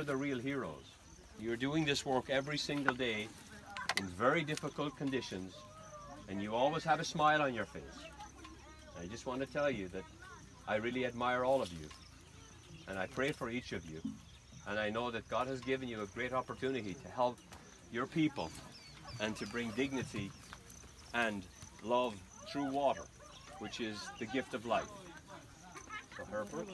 are the real heroes. You're doing this work every single day in very difficult conditions, and you always have a smile on your face. I just want to tell you that I really admire all of you, and I pray for each of you. And I know that God has given you a great opportunity to help your people and to bring dignity and love through water, which is the gift of life. So Herbert,